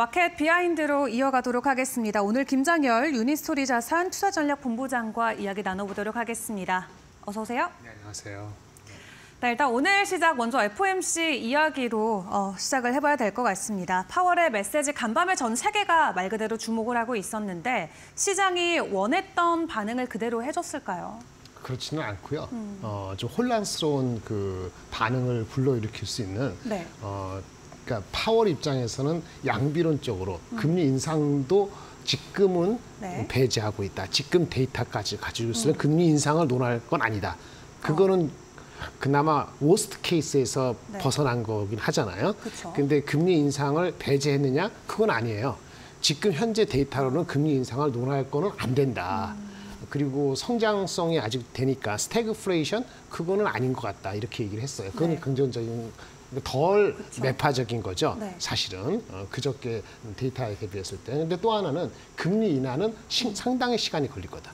마켓 비하인드로 이어가도록 하겠습니다. 오늘 김장열 유니스토리 자산 투자 전략 본부장과 이야기 나눠보도록 하겠습니다. 어서 오세요. 네, 안녕하세요. 네, 일단 오늘 시작 먼저 FOMC 이야기로 어, 시작을 해봐야 될 것 같습니다. 파월의 메시지 간밤에 전 세계가 말 그대로 주목을 하고 있었는데 시장이 원했던 반응을 그대로 해줬을까요? 그렇지는 않고요. 어, 좀 혼란스러운 그 반응을 불러일으킬 수 있는 네. 어, 그러니까 파월 입장에서는 양비론적으로 금리 인상도 지금은 네. 배제하고 있다. 지금 데이터까지 가지고 있으면 금리 인상을 논할 건 아니다. 그거는 그나마 worst case에서 네. 벗어난 거긴 하잖아요. 그쵸. 근데 금리 인상을 배제했느냐? 그건 아니에요. 지금 현재 데이터로는 금리 인상을 논할 거는 안 된다. 그리고 성장성이 아직 되니까 스태그플레이션 그거는 아닌 것 같다 이렇게 얘기를 했어요. 그건 네. 긍정적인 덜 그쵸. 매파적인 거죠. 네. 사실은 어, 그저께 데이터에 대비했을 때. 근데 또 하나는 금리 인하는 시- 상당히 시간이 걸릴 거다.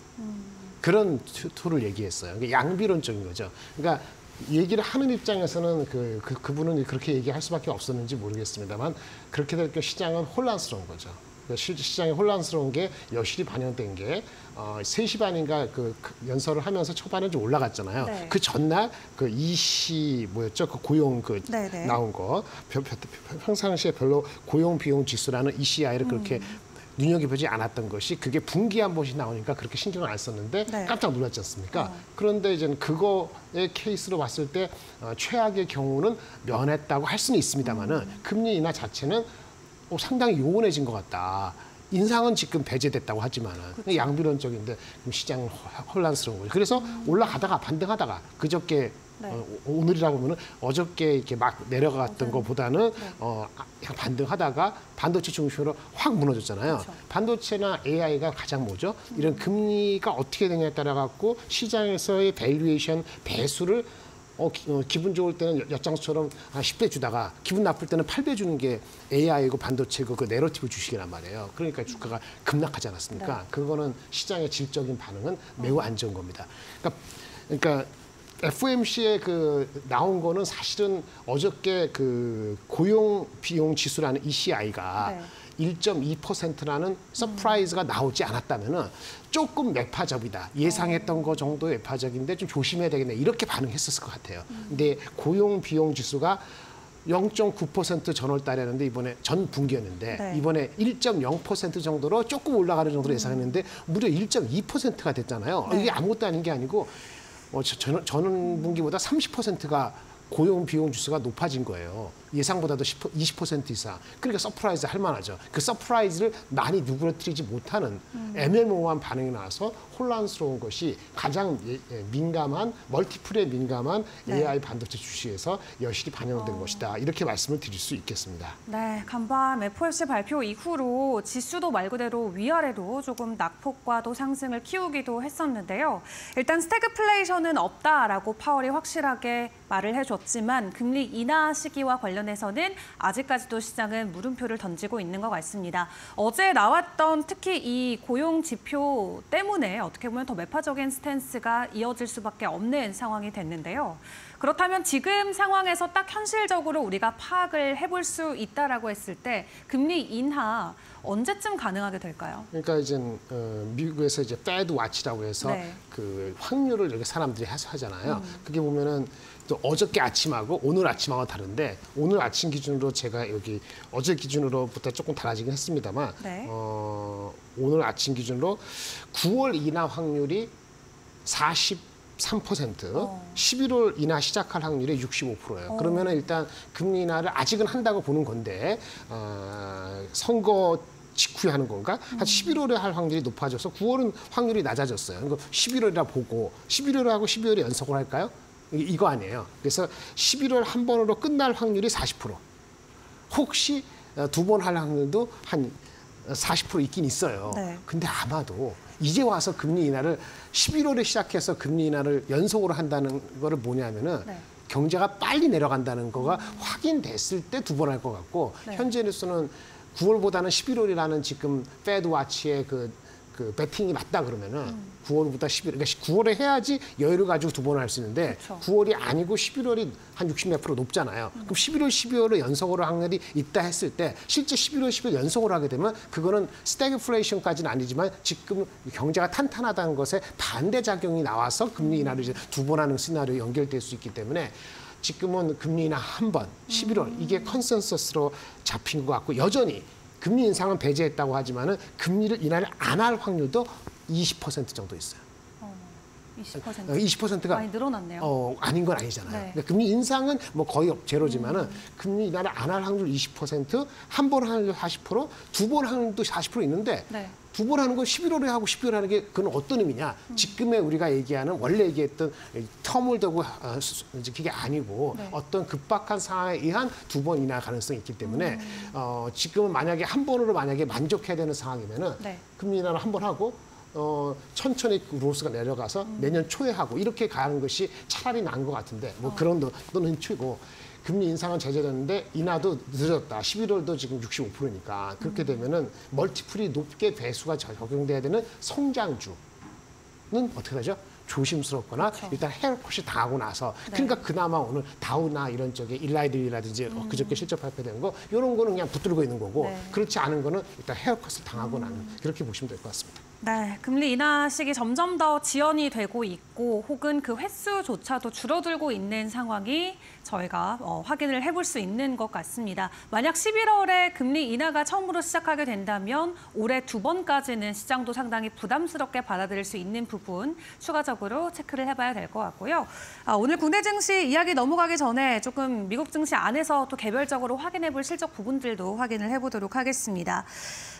그런 투- 투를 얘기했어요. 그러니까 양비론적인 거죠. 그러니까 얘기를 하는 입장에서는 그, 그 그분은 그렇게 얘기할 수밖에 없었는지 모르겠습니다만 그렇게 되니까 시장은 혼란스러운 거죠. 시- 시장이 혼란스러운 게 여실히 반영된 게 어, 3시 반인가 그그 연설을 하면서 초반에 좀 올라갔잖아요. 네. 그 전날 그 이시 뭐였죠? 그 고용 그 네, 네. 나온 거 평상시에 별로 고용 비용 지수라는 ECI를 그렇게 눈여겨보지 않았던 것이 그게 분기 한 번씩 나오니까 그렇게 신경을 안 썼는데 네. 깜짝 놀랐지 않습니까? 어. 그런데 이제는 그거의 케이스로 봤을 때 어, 최악의 경우는 면했다고 할 수는 있습니다만은 금리 인하 자체는 어, 상당히 요원해진 것 같다. 인상은 지금 배제됐다고 하지만은 양비론적인데 그럼 시장은 호- 혼란스러운 거죠. 그래서 올라가다가 반등하다가 그저께 네. 어, 오- 오늘이라고 보면은 어저께 이렇게 막 내려갔던 것보다는 네. 어, 아, 그냥 반등하다가 반도체 중심으로 확 무너졌잖아요. 그렇죠. 반도체나 AI가 가장 뭐죠? 이런 금리가 어떻게 되냐에 따라 갖고 시장에서의 밸류에이션 배수를 어, 기, 분 좋을 때는 엿- 엿장수처럼 한 10배 주다가 기분 나쁠 때는 8배 주는 게 AI고 반도체고 그 내러티브 주식이란 말이에요. 그러니까 주가가 급락하지 않았습니까? 네. 그거는 시장의 질적인 반응은 매우 안 좋은 겁니다. 그러니까, 그러니까 FOMC에 그 나온 거는 사실은 어저께 그 고용 비용 지수라는 ECI가 네. 1.2%라는 surprise가 나오지 않았다면은 조금 매파적이다. 예상했던 거 정도 매파적인데 좀 조심해야 되겠네. 이렇게 반응했었을 것 같아요. 근데 고용 비용 지수가 0.9% 전월 달에 했는데 이번에 전 분기였는데 네. 이번에 1.0% 정도로 조금 올라가는 정도로 예상했는데 무려 1.2%가 됐잖아요. 네. 이게 아무것도 아닌 게 아니고 어, 저- 전, 전 분기보다 30%가 고용 비용 지수가 높아진 거예요. 예상보다도 10, 20% 이상. 그러니까 surprise 할 만하죠. 그 surprise를 많이 누그러뜨리지 못하는 애매모호한 반응이 나와서 혼란스러운 것이 가장 예- 예, 민감한 멀티플에 민감한 네. AI 반도체 주식에서 여실히 반영된 것이다. 이렇게 말씀을 드릴 수 있겠습니다. 네, 간밤 FOMC 발표 이후로 지수도 말 그대로 위아래로 조금 낙폭과 도 상승을 키우기도 했었는데요. 일단 스태그플레이션은 없다라고 파월이 확실하게 말을 해줬지만 금리 인하 시기와 관련해서는 아직까지도 시장은 물음표를 던지고 있는 것 같습니다. 어제 나왔던 특히 이 고용 지표 때문에 어떻게 보면 더 매파적인 스탠스가 이어질 수밖에 없는 상황이 됐는데요. 그렇다면 지금 상황에서 딱 현실적으로 우리가 파악을 해볼 수 있다라고 했을 때 금리 인하 언제쯤 가능하게 될까요? 그러니까 이제 어, 미국에서 이제 Fed Watch라고 해서 네. 그 확률을 이렇게 사람들이 하- 하잖아요. 그게 보면은 또 어저께 아침하고 오늘 아침하고 다른데 오늘 아침 기준으로 제가 여기 어제 기준으로부터 조금 달라지긴 했습니다만 네. 어, 오늘 아침 기준으로 9월 인하 확률이 43%, 어. 11월 인하 시작할 확률이 65%예요. 어. 그러면 일단 금리 인하를 아직은 한다고 보는 건데 어, 선거 직후에 하는 건가? 한 11월에 할 확률이 높아져서 9월은 확률이 낮아졌어요. 그러니까 11월이라 보고 11월에 하고 12월에 연속을 할까요? 이- 이거 아니에요. 그래서 11월 한 번으로 끝날 확률이 40%. 혹시 어, 두번 할 확률도 한 40% 있긴 있어요. 네. 근데 아마도 이제 와서 금리 인하를 11월에 시작해서 금리 인하를 연속으로 한다는 거를 뭐냐면은 네. 경제가 빨리 내려간다는 거가 확인됐을 때 두 번 할 것 같고 네. 현재로서는 9월보다는 11월이라는 지금 Fed Watch의 그, 그 배팅이 맞다 그러면은 9월부터 11월, 그러니까 9월에 해야지 여유를 가지고 두 번 할 수 있는데 그렇죠. 9월이 아니고 11월이 한 60몇 프로 높잖아요. 그럼 11월, 12월을 연속으로 확률이 있다 했을 때 실제 11월, 12월 연속으로 하게 되면 그거는 스태그플레이션까지는 아니지만 지금 경제가 탄탄하다는 것에 반대 작용이 나와서 금리 인하를 이제 두 번 하는 시나리오 연결될 수 있기 때문에 지금은 금리 인하 한 번, 11월 이게 컨센서스로 잡힌 것 같고 여전히 금리 인상은 배제했다고 하지만은 금리를 인하를 안 할 확률도 20% 정도 있어요. 20%. 20%가 많이 늘어났네요. 어, 아닌 건 아니잖아요. 네. 그러니까 금리 인상은 뭐 거의 제로지만은 음. 금리 인하를 안 할 확률 20%, 한 번 하는 40%, 두 번 하는 도40% 있는데 네. 두번 하는 거 11월에 하고 12월에 하는 게 그건 어떤 의미냐? 지금의 우리가 얘기하는 원래 얘기했던 이 텀을 두고 어, 수- 이제 그게 아니고 네. 어떤 급박한 상황에 의한 두 번 인하 가능성이 있기 때문에 음. 어, 지금은 만약에 한 번으로 만약에 만족해야 되는 상황이면은 네. 금리 인하를 한 번 하고 어, 천천히 그 로스가 내려가서 음. 내년 초에 하고 이렇게 가는 것이 차라리 나은 것 같은데 뭐 그런 도- 또는 치고 금리 인상은 제재됐는데 인하도 늦었다. 11월도 지금 65%니까 그렇게 되면은 멀티플이 높게 배수가 저- 적용돼야 되는 성장주는 어떻게 되죠? 조심스럽거나 일단 헤어컷이 당하고 나서 그러니까 그나마 오늘 다우나 이런 쪽에 일라이드라든지 어, 그저께 실적 발표된 거 이런 거는 그냥 붙들고 있는 거고 네. 그렇지 않은 거는 일단 헤어컷을 당하고 나는 그렇게 보시면 될 것 같습니다. 네, 금리 인하식이 점점 더 지연이 되고 있고 혹은 그 횟수조차도 줄어들고 있는 상황이 저희가 어, 확인을 해볼 수 있는 것 같습니다. 만약 11월에 금리 인하가 처음으로 시작하게 된다면 올해 두 번까지는 시장도 상당히 부담스럽게 받아들일 수 있는 부분 추가적으로 체크를 해봐야 될 것 같고요. 아, 오늘 국내 증시 이야기 넘어가기 전에 조금 미국 증시 안에서 또 개별적으로 확인해 볼 실적 부분들도 확인을 해보도록 하겠습니다.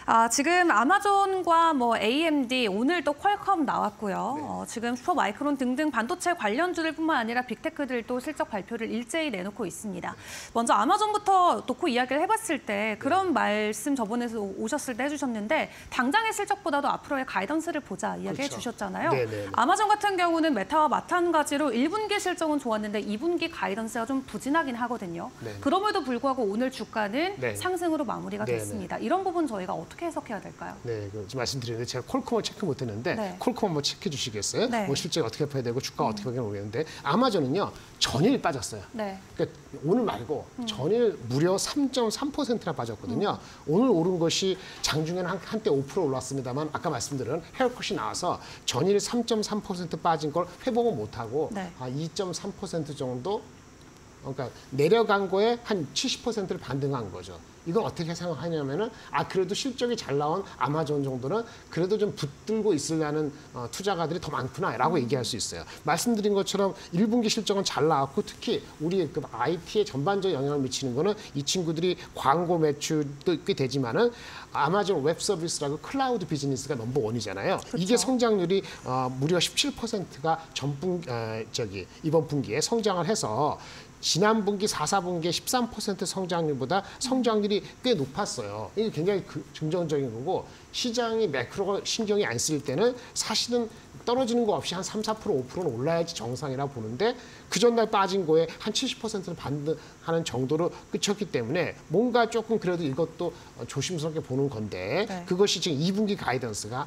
아, 지금 아마존과 뭐 AMD 오늘 또 퀄컴 나왔고요. 어, 지금 슈퍼마이크론 등등 반도체 관련주들뿐만 아니라 빅테크들도 실적 발표를 일제히 내놓고 있습니다. 먼저 아마존부터 놓고 이야기를 해봤을 때 그런 말씀 저번에서 오셨을 때 해주셨는데 당장의 실적보다도 앞으로의 가이던스를 보자 이야기해 그렇죠. 주셨잖아요. 네네네. 아마존 같은 경우는 메타와 마찬가지로 1분기 실적은 좋았는데 2분기 가이던스가 좀 부진하긴 하거든요. 네. 그럼에도 불구하고 오늘 주가는 네. 상승으로 마무리가 네네. 됐습니다. 이런 부분 저희가 어떻게 해석해야 될까요? 네, 그 지금 말씀드렸는데 제가 콜콤을 체크 못했는데 네. 콜콤 한번 체크해 주시겠어요? 네. 뭐 실제 어떻게 봐야 되고 주가 가 어떻게 봐야 모르겠는데 아마존은요 전일 빠졌어요. 네. 그러니까 오늘 말고 전일 무려 3.3%나 빠졌거든요. 오늘 오른 것이 장중에는 한, 한때 5% 올랐습니다만 아까 말씀드린 헤어컷이 나와서 전일 3.3% 빠진 걸 회복을 못하고 네. 아, 2.3% 정도 그러니까 내려간 거에 한 70%를 반등한 거죠. 이건 어떻게 생각하냐면은 아 그래도 실적이 잘 나온 아마존 정도는 그래도 좀 붙들고 있으려는 어, 투자가들이 더 많구나라고 얘기할 수 있어요. 말씀드린 것처럼 1분기 실적은 잘 나왔고 특히 우리 그 IT에 전반적 영향을 미치는 거는 이 친구들이 광고 매출도 꽤 되지만은 아마존 웹 서비스라고 클라우드 비즈니스가 number one이잖아요. 이게 성장률이 어, 무려 17%가 전분 어, 저기 이번 분기에 성장을 해서 지난 분기 4, 4분기에 13% 성장률보다 성장률이 꽤 높았어요. 이게 굉장히 그 긍정적인 거고 시장이 매크로가 신경이 안 쓰일 때는 사실은 떨어지는 거 없이 한 3, 4%, 5%는 올라야지 정상이라 보는데 그 전날 빠진 거에 한 70%는 반등하는 정도로 끝쳤기 때문에 뭔가 조금 그래도 이것도 조심스럽게 보는 건데 네. 그것이 지금 2분기 가이던스가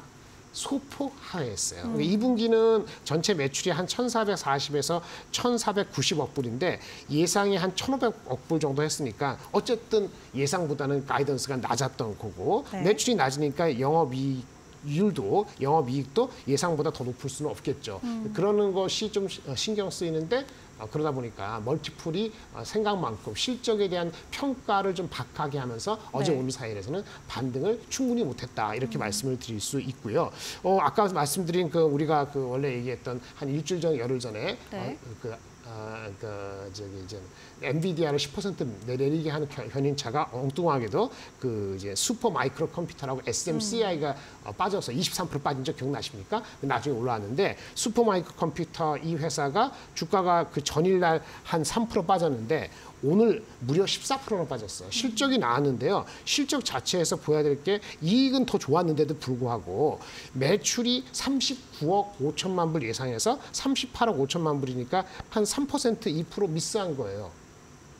소폭 하회했어요. 그러니까 2분기는 전체 매출이 한 1,440에서 1,490억 불인데 예상이 한 1,500억 불 정도 했으니까 어쨌든 예상보다는 가이던스가 낮았던 거고 네. 매출이 낮으니까 영업이익 율도 영업이익도 예상보다 더 높을 수는 없겠죠. 그러는 것이 좀 시- 어, 신경 쓰이는데 어, 그러다 보니까 멀티플이 어, 생각만큼 실적에 대한 평가를 좀 박하게 하면서 어제 네. 오늘 사이에서는 반등을 충분히 못했다 이렇게 말씀을 드릴 수 있고요. 어, 아까 말씀드린 그 우리가 그 원래 얘기했던 한 일주일 전 열흘 전에 네. 어, 그, 어, 그 저기 이제 엔비디아를 10% 내리게 하는 견- 견인차가 엉뚱하게도 그 이제 슈퍼 마이크로 컴퓨터라고 SMCI가 어, 빠져서 23% 빠진 적 기억나십니까? 나중에 올라왔는데 슈퍼 마이크로 컴퓨터 이 회사가 주가가 그 전일날 한 3% 빠졌는데 오늘 무려 14%나 빠졌어요. 실적이 나왔는데요. 실적 자체에서 보여야 될 게 이익은 더 좋았는데도 불구하고 매출이 39억 5천만 불 예상해서 38억 5천만 불이니까 한 3% 2% miss한 거예요.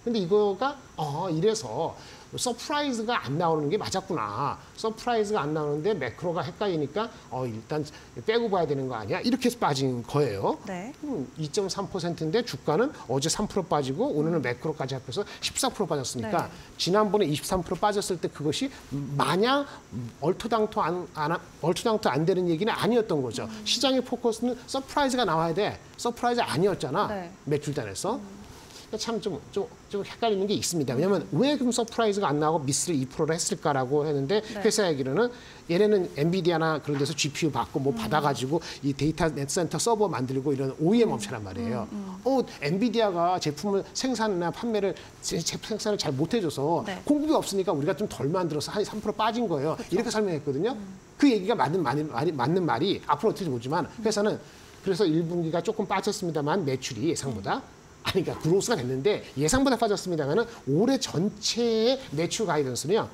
근데 이거가 어 이래서 surprise가 안 나오는 게 맞았구나. surprise가 안 나오는데 macro가 헷갈리니까 어 일단 빼고 봐야 되는 거 아니야? 이렇게 해서 빠진 거예요. 네. 음, 2.3%인데 주가는 어제 3% 빠지고 오늘은 macro까지 합해서 14% 빠졌으니까 네. 지난번에 23% 빠졌을 때 그것이 마냥 얼토당토 안, 안 얼토당토 안 되는 얘기는 아니었던 거죠. 음. 시장의 포커스는 surprise가 나와야 돼. surprise 아니었잖아. 네. 매출단에서. 참좀좀 좀 헷갈리는 게 있습니다. 왜냐하면 왜 그럼 surprise가 안 나오고 miss를 2%를 했을까라고 했는데 네. 회사 얘기로는 얘네는 엔비디아나 그런 데서 GPU 받고 음. 뭐 받아가지고 이 데이터 센터 서버 만들고 이런 OEM 업체란 말이에요. 음, 어 엔비디아가 제품을 생산이나 판매를 제, 제품 생산을 잘 못해줘서 네. 공급이 없으니까 우리가 좀 덜 만들어서 한 3% 빠진 거예요. 이렇게 설명했거든요. 그 얘기가 맞는 말이, 말이 맞는 말이 앞으로 어떻게 보지만 회사는 그래서 1분기가 조금 빠졌습니다만 매출이 예상보다 아니 그러니까 그로스가 됐는데 예상보다 빠졌습니다만은 올해 전체의 매출 가이던스는요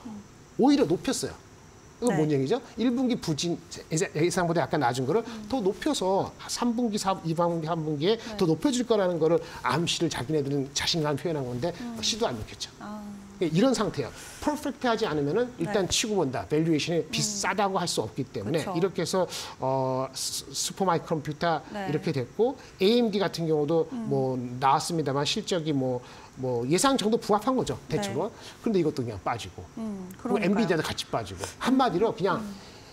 오히려 높였어요. 이거 네. 뭔 얘기죠? 1분기 부진 예상- 예상보다 약간 낮은 거를 더 높여서 3분기, 4, 2분기, 3분기에 더 높여줄 거라는 거를 암시를 자기네들은 자신감 표현한 건데 시도 안 먹혔죠. 아, 예, 이런 상태예요. perfect하지 않으면은 일단 네. 치고 본다. valuation이 비싸다고 할 수 없기 때문에 그쵸. 이렇게 해서 어, 스- 슈퍼 마이크로 컴퓨터 네. 음. 이렇게 됐고 AMD 같은 경우도 뭐 나왔습니다만 실적이 뭐, 뭐 예상 정도 부합한 거죠 대체로. 그런데 이것도 그냥 빠지고 음, 그리고. 음. 엔비디아도 같이 빠지고 한마디로 그냥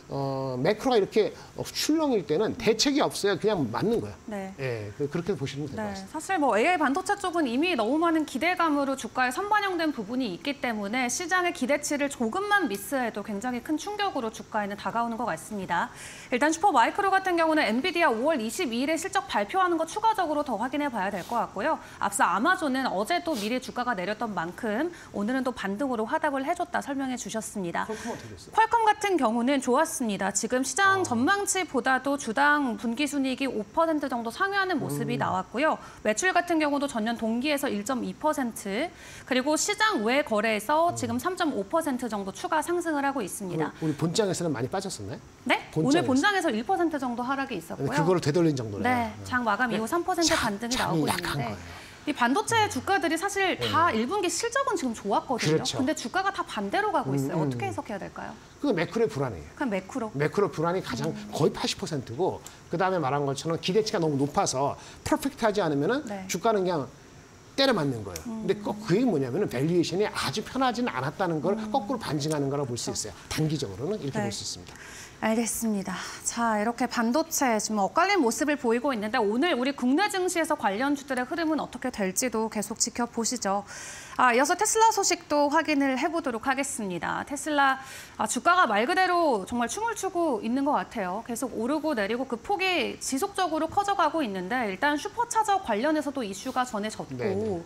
어, macro가 이렇게 어, 출렁일 때는 대책이 없어요. 그냥 맞는 거예요. 네. 예, 그- 그렇게 보시면 될것 네, 같습니다. 사실 뭐 AI 반도체 쪽은 이미 너무 많은 기대감으로 주가에 선반영된 부분이 있기 때문에 시장의 기대치를 조금만 미스해도 굉장히 큰 충격으로 주가에는 다가오는 것 같습니다. 일단 슈퍼마이크로 같은 경우는 엔비디아 5월 22일에 실적 발표하는 거 추가적으로 더 확인해 봐야 될 것 같고요. 앞서 아마존은 어제도 미리 주가가 내렸던 만큼 오늘은 또 반등으로 화답을 해줬다 설명해 주셨습니다. 퀄컴 어떻게 됐어요? 퀄컴 같은 경우는 좋았 습니다. 지금 시장 전망치보다도 주당 분기 순이익이 5% 정도 상회하는 모습이 나왔고요. 매출 같은 경우도 전년 동기에서 1.2% 그리고 시장 외 거래에서 지금 3.5% 정도 추가 상승을 하고 있습니다. 우리, 본장에서는 많이 빠졌었나요? 네? 본장에서. 오늘 본장에서 1% 정도 하락이 있었고요. 그거를 되돌린 정도네요. 네, 장 마감 이후 3% 참- 반등이 참 나오고 약한 있는데 거예요. 이 반도체 주가들이 사실 다 1분기 실적은 지금 좋았거든요. 그렇죠. 근데 주가가 다 반대로 가고 있어요. 어떻게 해석해야 될까요? 그거 매크로의 불안이에요. 그냥 매크로. 매크로 불안이 가장 음. 거의 80%고 그 다음에 말한 것처럼 기대치가 너무 높아서 perfect하지 않으면은 네. 음. 주가는 그냥 때려 맞는 거예요. 근데 꼭 그게 뭐냐면 은 valuation이 아주 편하지는 않았다는 걸 거꾸로 반증하는 거라고 볼 수 있어요. 단기적으로는 이렇게 음. 네. 볼수 있습니다. 알겠습니다. 자, 이렇게 반도체 지금 엇갈린 모습을 보이고 있는데 오늘 우리 국내 증시에서 관련 주들의 흐름은 어떻게 될지도 계속 지켜보시죠. 아, 이어서 테슬라 소식도 확인을 해보도록 하겠습니다. 테슬라 아, 주가가 말 그대로 정말 춤을 추고 있는 것 같아요. 계속 오르고 내리고 그 폭이 지속적으로 커져가고 있는데 일단 슈퍼차저 관련해서도 이슈가 전해졌고 네, 네.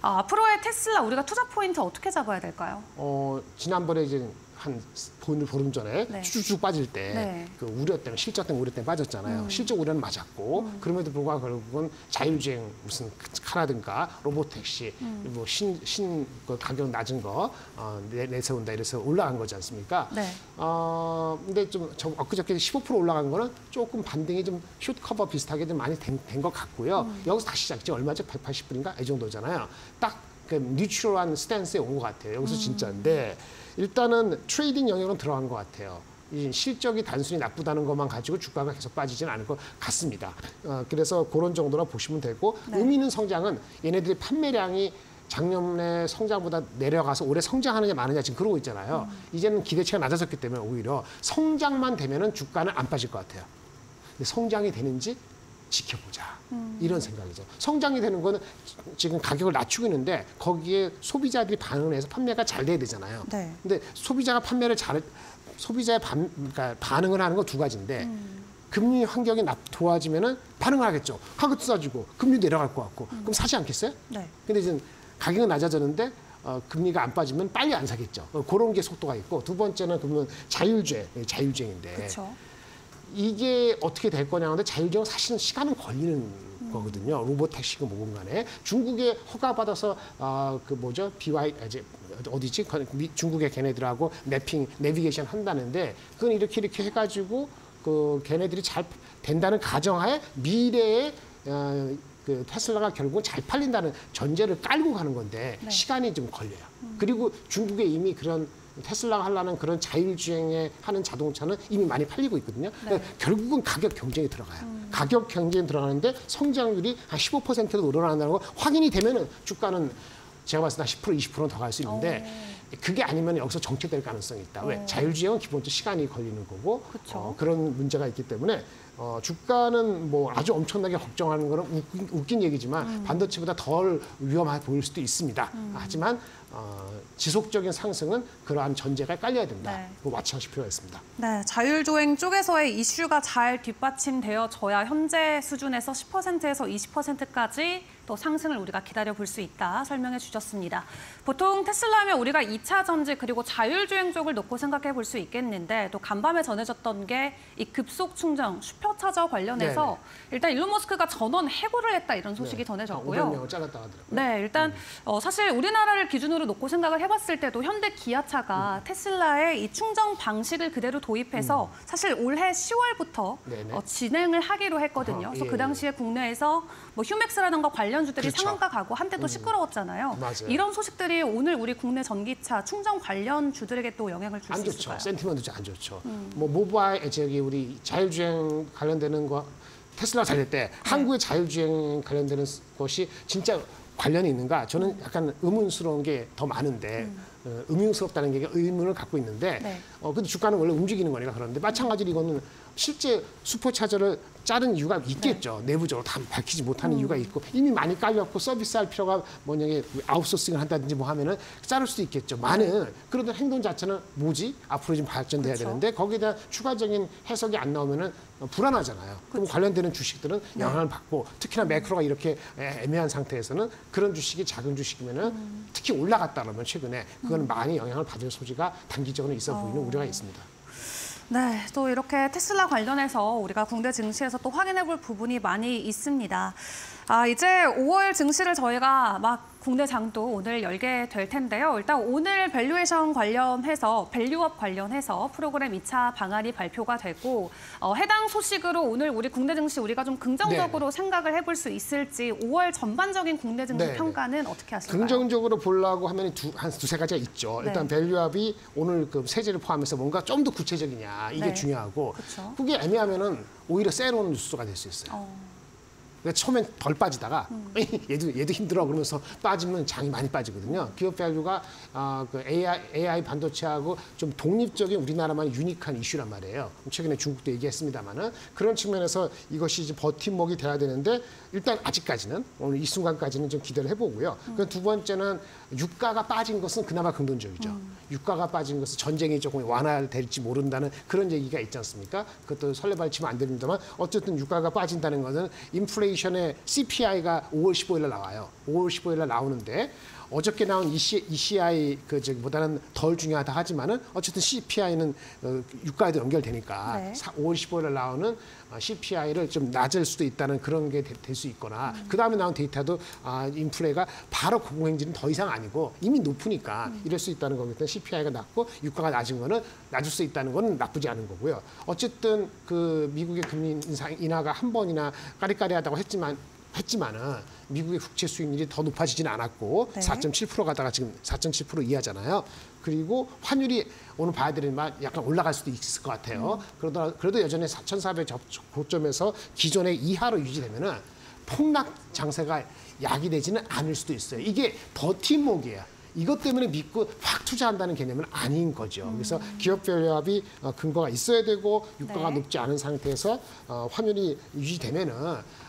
아, 앞으로의 테슬라 우리가 투자 포인트 어떻게 잡아야 될까요? 어, 지난번에 이제 한 보름, 전에 네. 쭉쭉 빠질 때 네. 그 우려 때문에 실적 때문에 우려 때문에 빠졌잖아요. 실적 우려는 맞았고 그럼에도 불구하고 결국은 자율주행 무슨 카라든가 로보택시 뭐신신 그 가격 낮은 거 어, 내, 내세운다 이래서 올라간 거지 않습니까? 네. 어 근데 좀 저, 엊그저께 15% 올라간 거는 조금 반등이 좀 숏 커버 비슷하게 좀 많이 된것 같고요. 여기서 다시 시작지 얼마죠? 180불인가 이 정도잖아요. 딱그 neutral한 stance에 온 것 같아요. 여기서 진짜인데 일단은 trading 영역은 들어간 것 같아요. 이 실적이 단순히 나쁘다는 것만 가지고 주가가 계속 빠지지는 않을 것 같습니다. 어, 그래서 그런 정도로 보시면 되고 네. 의미 있는 성장은 얘네들이 판매량이 작년에 성장보다 내려가서 올해 성장하느냐 마느냐 지금 그러고 있잖아요. 이제는 기대치가 낮아졌기 때문에 오히려 성장만 되면은 주가는 안 빠질 것 같아요. 성장이 되는지 지켜보자. 이런 생각이죠. 성장이 되는 거는 지금 가격을 낮추고 있는데 거기에 소비자들이 반응을 해서 판매가 잘 돼야 되잖아요. 네. 근데 소비자가 판매를 잘 소비자의 반, 그러니까 반응을 하는 건 두 가지인데 금리 환경이 나, 좋아지면은 반응을 하겠죠. 가격도 싸지고 금리 내려갈 것 같고 그럼 사지 않겠어요? 네. 근데 지금 가격은 낮아졌는데 어, 금리가 안 빠지면 빨리 안 사겠죠. 어, 그런 게 속도가 있고 두 번째는 그러면 자율주행, 자율주행인데 그렇죠. 이게 어떻게 될 거냐는데 자율주행 사실은 시간은 걸리는 거거든요. 로봇 택시가 뭐건 간에 중국에 허가받아서 어, 그 뭐죠? BY 아, 이제 어디지? 그 미- 중국의 걔네들하고 매핑 내비게이션 한다는데 그건 이렇게 이렇게 해 가지고 그 걔네들이 잘 된다는 가정하에 미래에 어, 그그 테슬라가 결국은 잘 팔린다는 전제를 깔고 가는 건데 네. 시간이 좀 걸려요. 그리고 중국에 이미 그런 테슬라가 하려는 그런 자율주행에 하는 자동차는 이미 많이 팔리고 있거든요. 그러니까 결국은 가격 경쟁이 들어가요. 가격 경쟁이 들어가는데 성장률이 한 15%로 늘어난다는 거 확인이 되면은 주가는 제가 봤을 때 한 10% 20%는 더 갈 수 있는데 그게 아니면 여기서 정체될 가능성이 있다. 왜? 자율주행은 기본적으로 시간이 걸리는 거고. 어, 그런 문제가 있기 때문에 어, 주가는 뭐 아주 엄청나게 걱정하는 거는 웃긴, 웃긴 얘기지만 음. 반도체보다 덜 위험해 보일 수도 있습니다. 하지만 어, 지속적인 상승은 그러한 전제가 깔려야 된다. 네. 그거 와치하실 필요가 있습니다. 네, 자율주행 쪽에서의 이슈가 잘 뒷받침되어져야 현재 수준에서 10%에서 20%까지 또 상승을 우리가 기다려 볼 수 있다 설명해 주셨습니다. 보통 테슬라면 우리가 2차 전지 그리고 자율주행 쪽을 놓고 생각해 볼 수 있겠는데 또 간밤에 전해졌던 게 이 급속 충전 슈퍼차저 관련해서 일단 일론 머스크가 전원 해고를 했다 이런 소식이 전해졌고요. 500명을 잘랐다 하더라고요. 네, 일단 어, 사실 우리나라를 기준으로 놓고 생각을 해봤을 때도 현대 기아차가 테슬라의 이 충전 방식을 그대로 도입해서 사실 올해 10월부터 네네. 어, 진행을 하기로 했거든요. 아하, 그래서 예, 그 당시에 국내에서 뭐 휴맥스라든가 관련주들이 그렇죠. 상한가 가고 한때도 시끄러웠잖아요. 맞아요. 이런 소식들이 오늘 우리 국내 전기차 충전 관련 주들에게 또 영향을 줄안수 좋죠. 있을까요? 센티먼트 안 좋죠. 뭐 모바일 저기 우리 자율주행 관련되는 거 테슬라 잘될 네. 때 한국의 자율주행 관련되는 것이 진짜 관련이 있는가? 저는 약간 의문스러운 게 더 많은데 어, 의문스럽다는 게 의문을 갖고 있는데 네. 어 근데 주가는 원래 움직이는 거니까 그런데 마찬가지로 이거는 실제 슈퍼차저를 자른 이유가 있겠죠. 네. 내부적으로 다 밝히지 못하는 음. 이유가 있고 이미 많이 깔렸고 서비스할 필요가 뭐냐면 아웃소싱을 한다든지 뭐 하면은 자를 수도 있겠죠. 많은 그러던 행동 자체는 뭐지 앞으로 좀 발전돼야 그렇죠. 되는데 거기에 대한 추가적인 해석이 안 나오면은 어, 불안하잖아요. 그럼 관련되는 주식들은 네. 영향을 받고 특히나 macro가 이렇게 애- 애매한 상태에서는 그런 주식이 작은 주식이면은 음. 특히 올라갔다 그러면 최근에 그건 많이 영향을 받을 소지가 단기적으로 있어 보이는 우려가 있습니다. 네, 또 이렇게 테슬라 관련해서 우리가 국내 증시에서 또 확인해 볼 부분이 많이 있습니다. 아, 이제 5월 증시를 저희가 막 국내 장도 오늘 열게 될 텐데요. 일단 오늘 valuation 관련해서 밸류업 관련해서 프로그램 2차 방안이 발표가 되고 어, 해당 소식으로 오늘 우리 국내 증시 우리가 좀 긍정적으로 생각을 해볼 수 있을지 5월 전반적인 국내 증시 네, 네. 평가는 어떻게 하실까요? 긍정적으로 보려고 하면 두, 한 두세 가지가 있죠. 네. 일단 value-up이 오늘 그 세제를 포함해서 뭔가 좀 더 구체적이냐 이게 네. 중요하고 그쵸. 그게 애매하면 은 오히려 새로운 뉴스가 될 수 있어요. 어, 그러니까 처음엔 덜 빠지다가 음. 얘도 얘도 힘들어 그러면서 빠지면 장이 많이 빠지거든요. 기업 value가 아, 그 AI, AI 반도체하고 좀 독립적인 우리나라만의 unique한 이슈란 말이에요. 최근에 중국도 얘기했습니다만은 그런 측면에서 이것이 이제 버팀목이 돼야 되는데 일단 아직까지는 오늘 이 순간까지는 좀 기대를 해보고요. 그두 번째는 유가가 빠진 것은 그나마 긍정적이죠. 유가가 빠진 것은 전쟁이 조금 완화될지 모른다는 그런 얘기가 있지 않습니까? 그것도 설레발치면 안 됩니다만 어쨌든 유가가 빠진다는 것은 인플레이션의 CPI가 5월 15일 날 나와요. 5월 15일 날 나오는데 어저께 나온 EC, ECI 그 저기 보다는 덜 중요하다 하지만은 어쨌든 CPI는 어, 유가에도 연결되니까 네. 사- 5월 15일 날 나오는 CPI를 좀 낮을 수도 있다는 그런 게 될 수 있거나 그 다음에 나온 데이터도 아, 인플레가 바로 고공행진은 더 이상 아니고 이미 높으니까 이럴 수 있다는 거기 때문에 CPI가 낮고 유가가 낮은 거는 낮을 수 있다는 건 나쁘지 않은 거고요. 어쨌든 그 미국의 금리 인상 인하가 한 번이나 까리까리하다고 했지만 했지만은 미국의 국채 수익률이 더 높아지지는 않았고 네. 4.7% 가다가 지금 4.7% 이하잖아요. 그리고 환율이 오늘 봐야 되지만 약간 올라갈 수도 있을 것 같아요. 그러다 그래도 여전히 4,400 접촉 고점에서 기존의 이하로 유지되면은 폭락 장세가 야기되지는 않을 수도 있어요. 이게 버팀목이에요. 이것 때문에 믿고 확 투자한다는 개념은 아닌 거죠. 그래서 기업 밸류압이 어, 근거가 있어야 되고 유가가 네. 높지 않은 상태에서 어, 환율이 유지되면은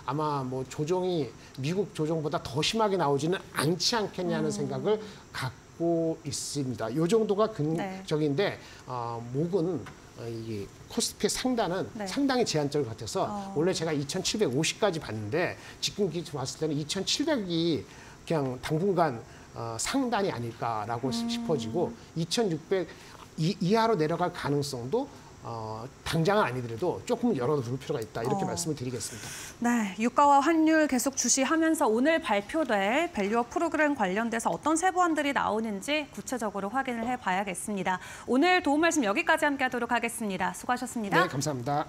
아마 뭐 조정이 미국 조정보다 더 심하게 나오지는 않지 않겠냐는 음. 생각을 갖고 있습니다. 요 정도가 네. 근적인데 어, 목은 어, 이게 코스피의 상단은 네. 상당히 제한적일 것 같아서 어. 원래 제가 2,750까지 봤는데 지금 기준 봤을 때는 2,700이 그냥 당분간 어, 상단이 아닐까라고 음. 싶어지고 2,600 이, 이하로 내려갈 가능성도 어, 당장은 아니더라도 조금 열어둘 필요가 있다 이렇게 어. 말씀을 드리겠습니다. 네, 유가와 환율 계속 주시하면서 오늘 발표될 밸류업 프로그램 관련돼서 어떤 세부안들이 나오는지 구체적으로 확인을 해봐야겠습니다. 오늘 도움 말씀 여기까지 함께하도록 하겠습니다. 수고하셨습니다. 네, 감사합니다.